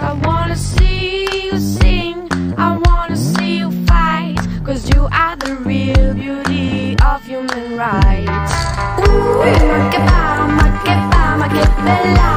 I wanna see you sing, I wanna see you fight. Cause you are the real beauty of human rights. Ooh, ma che fa, ma che fa, ma che bella